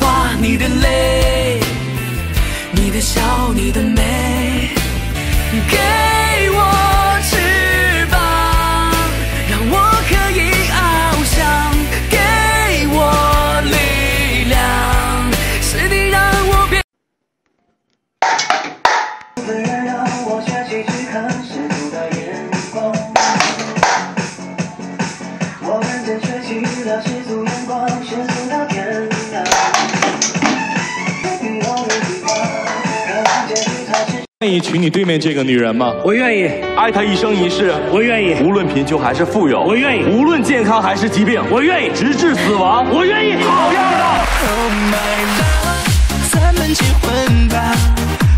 花，你的泪，你的笑，你的美，给我翅膀，让我可以翱翔，给我力量，是你让我变。自然让我学习去看世俗的眼光。我认真学习了世俗眼光，愿意娶你对面这个女人吗？我愿意，爱她一生一世，我愿意，无论贫穷还是富有，我愿意无论健康还是疾病，我愿意，直至死亡，我愿意。好样的！Oh my love，咱们结婚吧，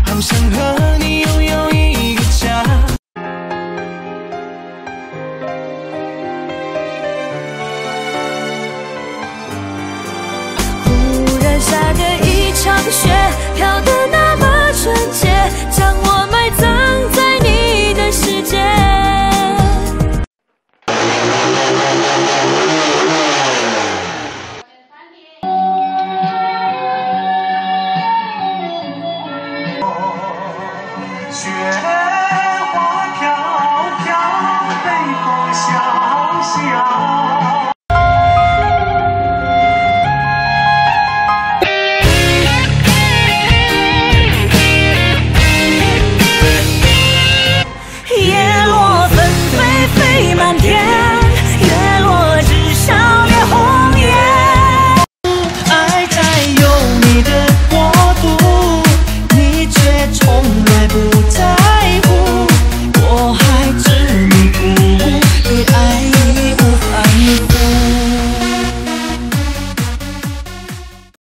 好想和你拥有一个家。忽然下着一场雪，飘得雪